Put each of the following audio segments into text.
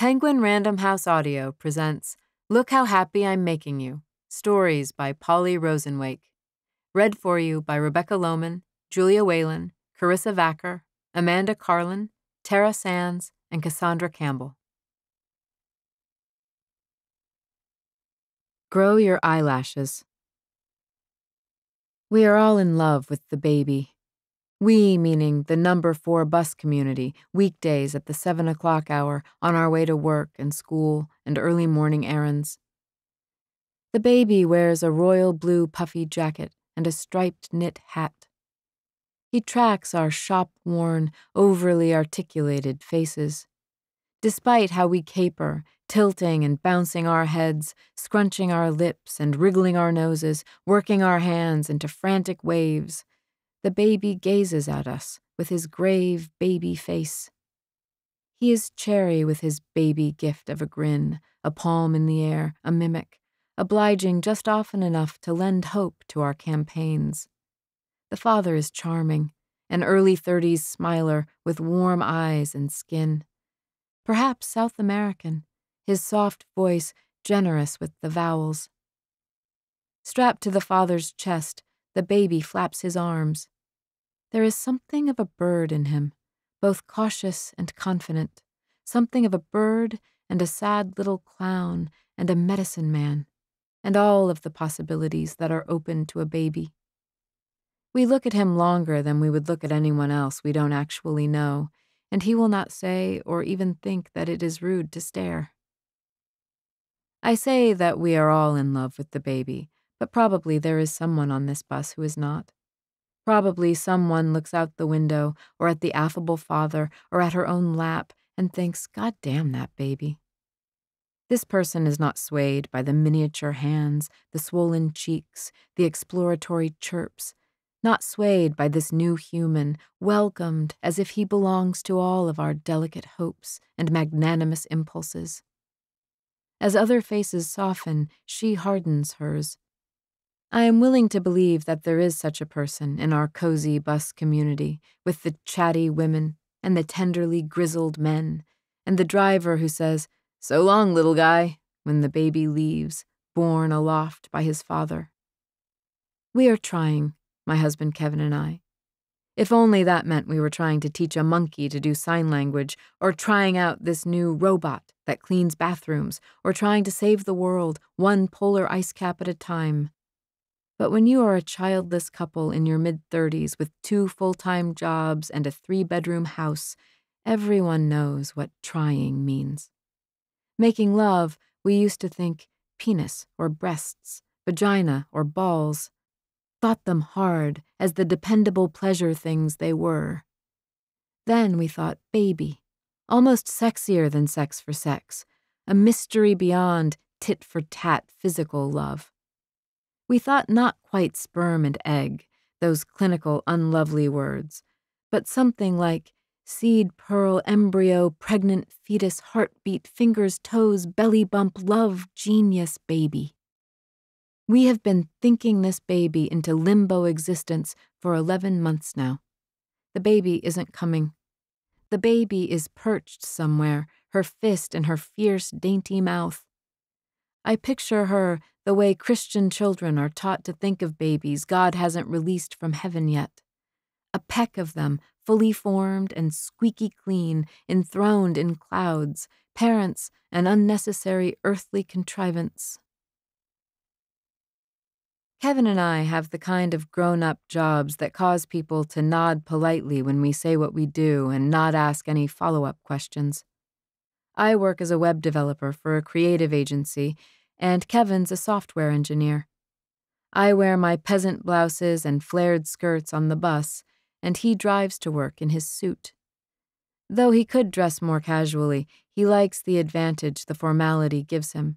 Penguin Random House Audio presents Look How Happy I'm Making You Stories by Polly Rosenwaike. Read for you by Rebecca Lowman, Julia Whelan, Karissa Vacker, Amanda Carlin, Tara Sands, and Cassandra Campbell. Grow Your Eyelashes. We are all in love with the baby. We, meaning the number four bus community, weekdays at the seven o'clock hour on our way to work and school and early morning errands. The baby wears a royal blue puffy jacket and a striped knit hat. He tracks our shop worn, overly articulated faces. Despite how we caper, tilting and bouncing our heads, scrunching our lips and wriggling our noses, working our hands into frantic waves, the baby gazes at us with his grave baby face. He is Cherry with his baby gift of a grin, a palm in the air, a mimic, obliging just often enough to lend hope to our campaigns. The father is charming, an early 30s smiler with warm eyes and skin. Perhaps South American, his soft voice generous with the vowels. Strapped to the father's chest, the baby flaps his arms. There is something of a bird in him, both cautious and confident, something of a bird and a sad little clown and a medicine man, and all of the possibilities that are open to a baby. We look at him longer than we would look at anyone else we don't actually know, and he will not say or even think that it is rude to stare. I say that we are all in love with the baby, but probably there is someone on this bus who is not. Probably someone looks out the window or at the affable father or at her own lap and thinks, God damn that baby. This person is not swayed by the miniature hands, the swollen cheeks, the exploratory chirps, not swayed by this new human, welcomed as if he belongs to all of our delicate hopes and magnanimous impulses. As other faces soften, she hardens hers, I am willing to believe that there is such a person in our cozy bus community, with the chatty women and the tenderly grizzled men, and the driver who says, So long, little guy, when the baby leaves, borne aloft by his father. We are trying, my husband Kevin and I. If only that meant we were trying to teach a monkey to do sign language, or trying out this new robot that cleans bathrooms, or trying to save the world, one polar ice cap at a time. But when you are a childless couple in your mid 30s with two full time jobs and a three bedroom house, everyone knows what trying means. Making love, we used to think penis or breasts, vagina or balls. Thought them hard as the dependable pleasure things they were. Then we thought baby, almost sexier than sex for sex, a mystery beyond tit for tat physical love. We thought not quite sperm and egg, those clinical, unlovely words, but something like seed, pearl, embryo, pregnant, fetus, heartbeat, fingers, toes, belly bump, love, genius, baby. We have been thinking this baby into limbo existence for 11 months now. The baby isn't coming. The baby is perched somewhere, her fist in her fierce, dainty mouth. I picture her the way Christian children are taught to think of babies God hasn't released from heaven yet. A peck of them, fully formed and squeaky clean, enthroned in clouds, parents, an unnecessary earthly contrivance. Kevin and I have the kind of grown up jobs that cause people to nod politely when we say what we do and not ask any follow up questions. I work as a web developer for a creative agency, and Kevin's a software engineer. I wear my peasant blouses and flared skirts on the bus, and he drives to work in his suit. Though he could dress more casually, he likes the advantage the formality gives him.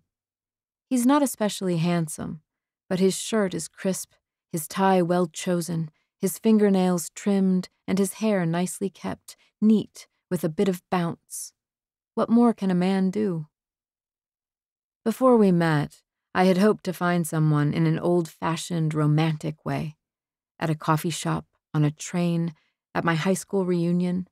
He's not especially handsome, but his shirt is crisp, his tie well chosen, his fingernails trimmed, and his hair nicely kept, neat, with a bit of bounce. What more can a man do? Before we met, I had hoped to find someone in an old fashioned, romantic way at a coffee shop, on a train, at my high school reunion.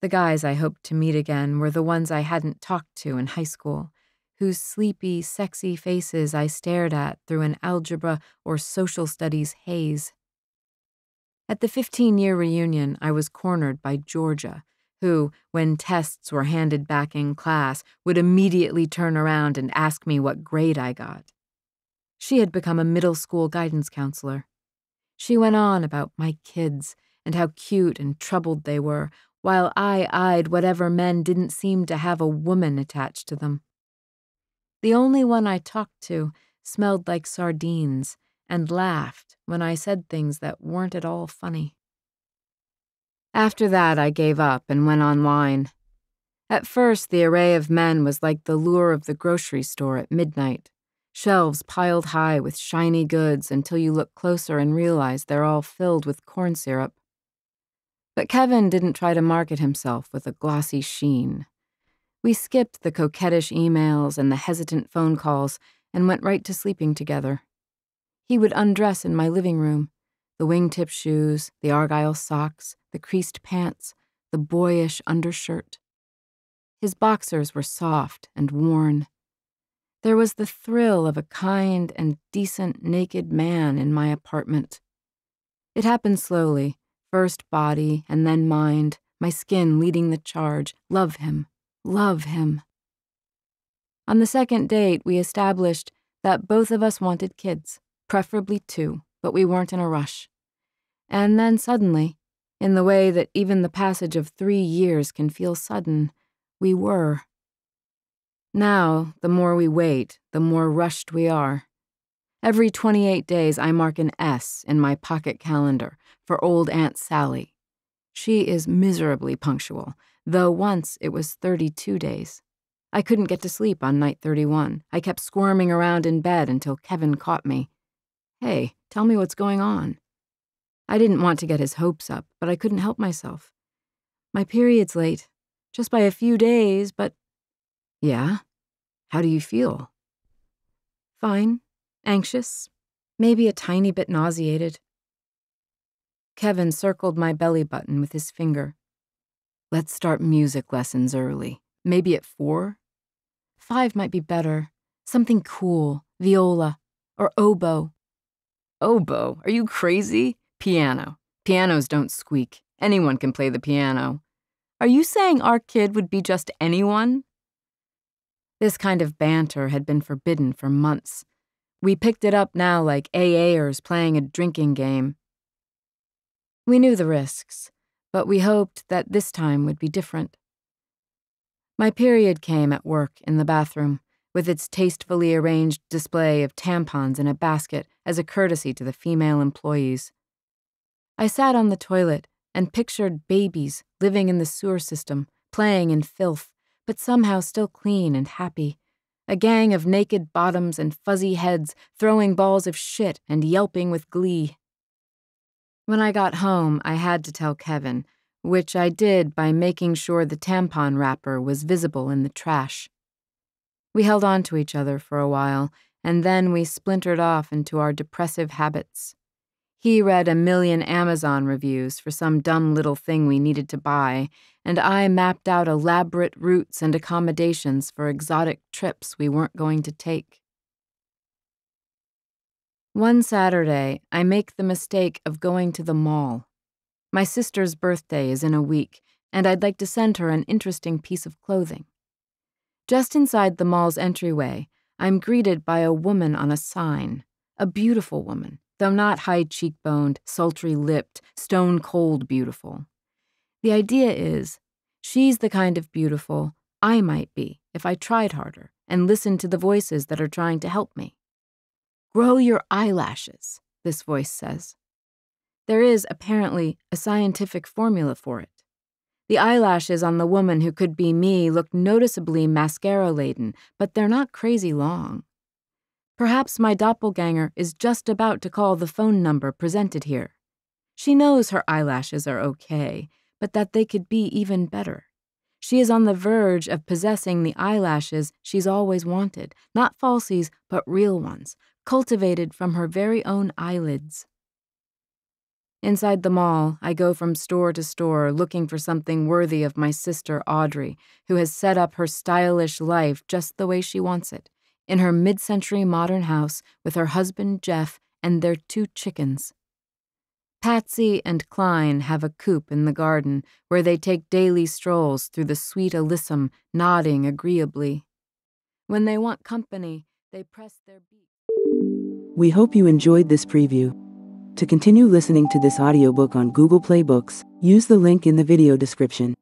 The guys I hoped to meet again were the ones I hadn't talked to in high school, whose sleepy, sexy faces I stared at through an algebra or social studies haze. At the 15 year reunion, I was cornered by Georgia, who, when tests were handed back in class, would immediately turn around and ask me what grade I got. She had become a middle school guidance counselor. She went on about my kids and how cute and troubled they were, while I eyed whatever men didn't seem to have a woman attached to them. The only one I talked to smelled like sardines and laughed when I said things that weren't at all funny. After that, I gave up and went online. At first, the array of men was like the lure of the grocery store at midnight shelves piled high with shiny goods until you look closer and realize they're all filled with corn syrup. But Kevin didn't try to market himself with a glossy sheen. We skipped the coquettish emails and the hesitant phone calls and went right to sleeping together. He would undress in my living room the wingtip shoes, the argyle socks, the creased pants, the boyish undershirt. His boxers were soft and worn. There was the thrill of a kind and decent naked man in my apartment. It happened slowly, first body and then mind, my skin leading the charge. Love him, love him. On the second date, we established that both of us wanted kids, preferably two, but we weren't in a rush. And then suddenly, in the way that even the passage of three years can feel sudden, we were. Now, the more we wait, the more rushed we are. Every 28 days, I mark an S in my pocket calendar for old Aunt Sally. She is miserably punctual, though once it was 32 days. I couldn't get to sleep on night 31. I kept squirming around in bed until Kevin caught me. Hey, tell me what's going on. I didn't want to get his hopes up, but I couldn't help myself. My period's late, just by a few days, but. Yeah? How do you feel? Fine. Anxious. Maybe a tiny bit nauseated. Kevin circled my belly button with his finger. Let's start music lessons early. Maybe at four? Five might be better. Something cool, viola, or oboe. Oboe? Are you crazy? Piano. Pianos don't squeak. Anyone can play the piano. Are you saying our kid would be just anyone? This kind of banter had been forbidden for months. We picked it up now like AAers playing a drinking game. We knew the risks, but we hoped that this time would be different. My period came at work in the bathroom, with its tastefully arranged display of tampons in a basket as a courtesy to the female employees. I sat on the toilet and pictured babies living in the sewer system, playing in filth, but somehow still clean and happy. A gang of naked bottoms and fuzzy heads throwing balls of shit and yelping with glee. When I got home, I had to tell Kevin which I did by making sure the tampon wrapper was visible in the trash. We held on to each other for a while, and then we splintered off into our depressive habits. He read a million Amazon reviews for some dumb little thing we needed to buy, and I mapped out elaborate routes and accommodations for exotic trips we weren't going to take. One Saturday, I make the mistake of going to the mall. My sister's birthday is in a week, and I'd like to send her an interesting piece of clothing. Just inside the mall's entryway, I'm greeted by a woman on a sign, a beautiful woman, though not high cheekboned, sultry lipped, stone cold beautiful. The idea is, she's the kind of beautiful I might be if I tried harder and listened to the voices that are trying to help me. Grow your eyelashes, this voice says. There is, apparently, a scientific formula for it. The eyelashes on the woman who could be me look noticeably mascara laden, but they're not crazy long. Perhaps my doppelganger is just about to call the phone number presented here. She knows her eyelashes are okay, but that they could be even better. She is on the verge of possessing the eyelashes she's always wanted, not falsies, but real ones, cultivated from her very own eyelids. Inside the mall, I go from store to store looking for something worthy of my sister Audrey, who has set up her stylish life just the way she wants it, in her mid century modern house with her husband Jeff and their two chickens. Patsy and Cline have a coop in the garden where they take daily strolls through the sweet alyssum, nodding agreeably. When they want company, they press their beak. We hope you enjoyed this preview. To continue listening to this audiobook on Google Play Books, use the link in the video description.